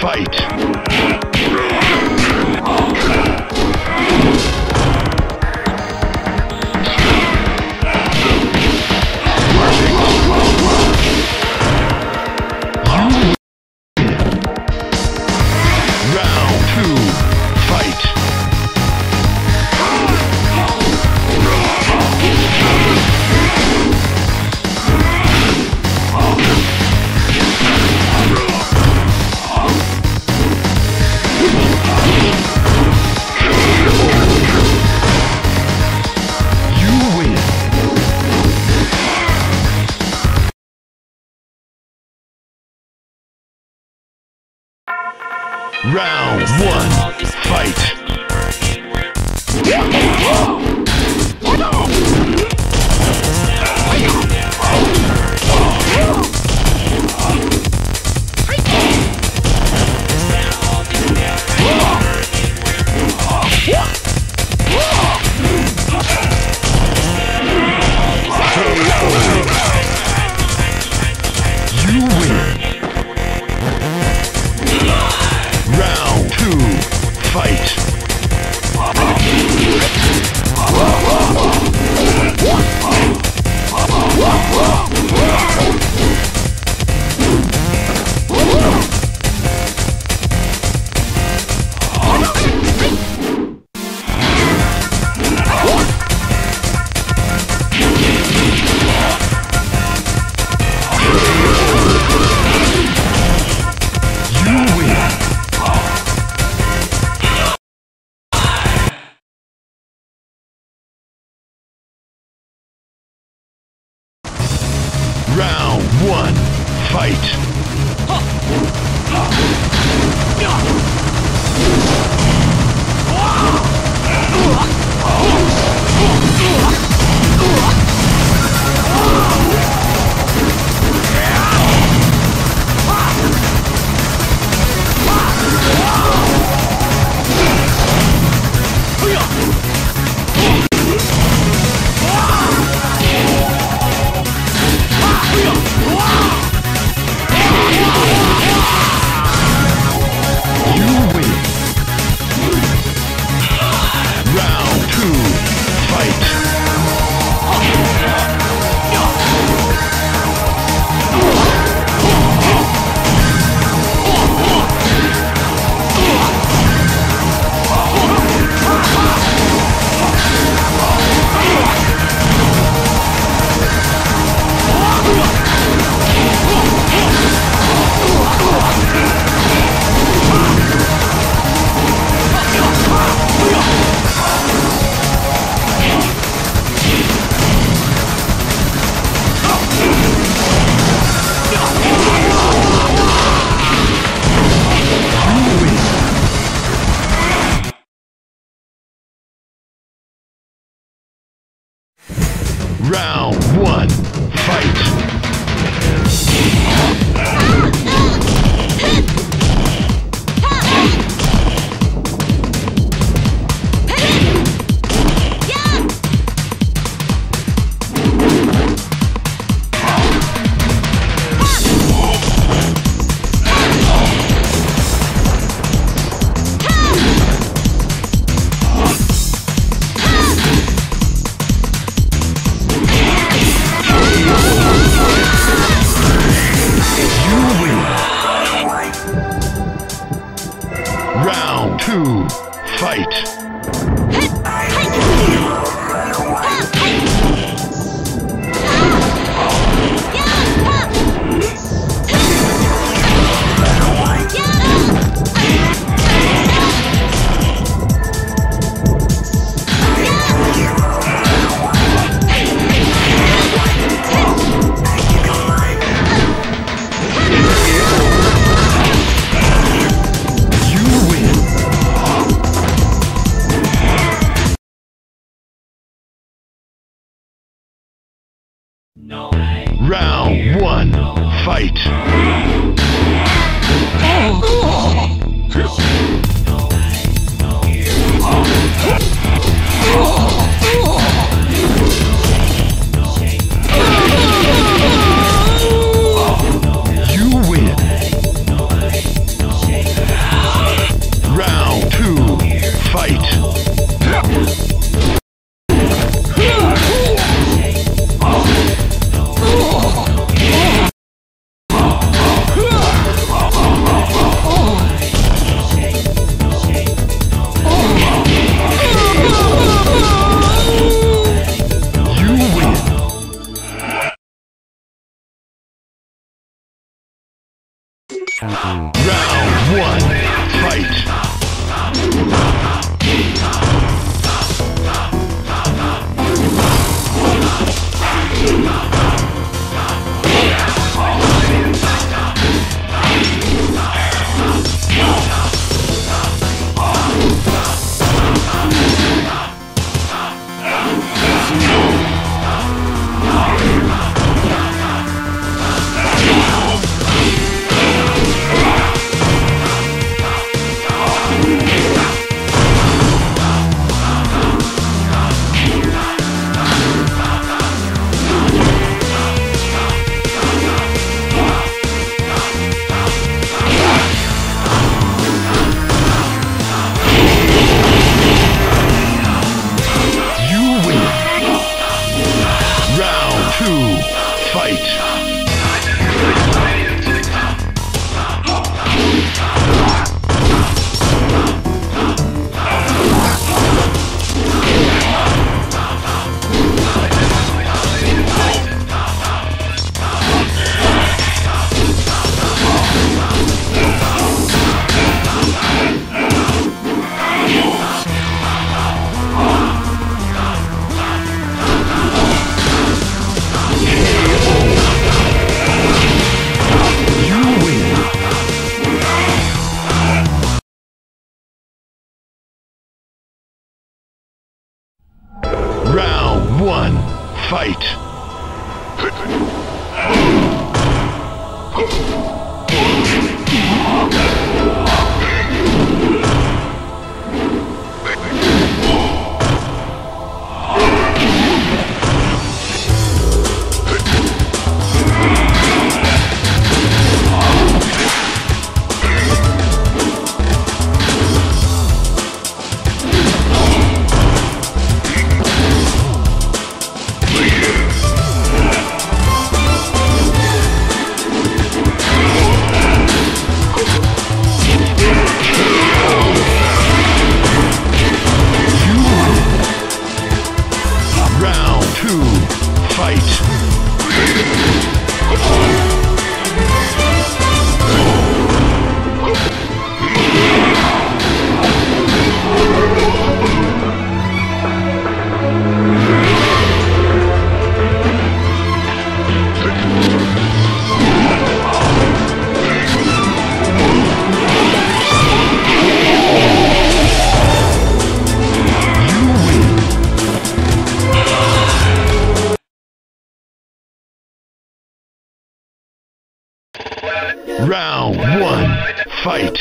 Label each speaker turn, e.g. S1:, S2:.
S1: Fight. Round one, fight. One, fight. Fight. Fight. You one. Fight.